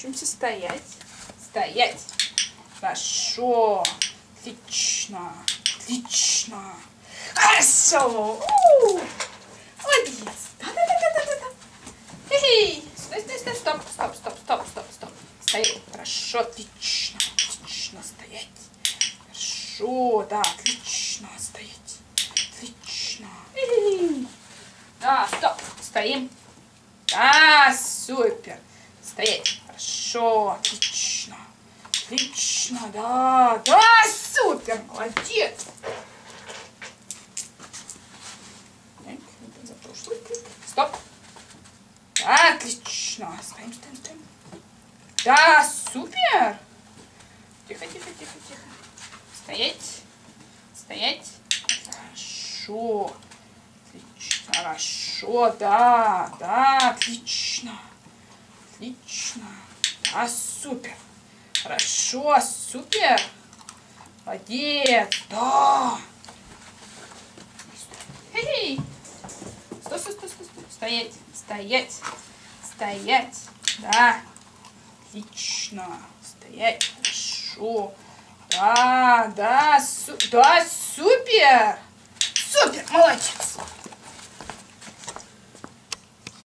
Учимся стоять. Стоять. Хорошо. Отлично. Отлично. Хорошо. У-у-у. Молодец. Да-да-да-да-да. Эй, стой, стой, стой, стоп, стоп, стоп, стоп, стоп, стоп. Стоять. Хорошо, отлично. Отлично стоять. Хорошо, да, отлично стоять. Отлично. Эй. Да, стоп. Стоим. Да, супер. Стоять. Хорошо, отлично. Отлично, да, да, супер, молодец. Стоп. Отлично. Стоим, стоим, стоим. Да, супер. Тихо, тихо, тихо, тихо. Стоять. Стоять. Хорошо. Отлично. Хорошо, да, да, отлично. Отлично. Да, супер. Хорошо, супер. Молодец. Да. Эй. Стой, стой, стой, стой, стой. Стоять, стоять, стоять. Да. Отлично. Стоять. Хорошо. Да, да, су да, супер. Супер, молодец.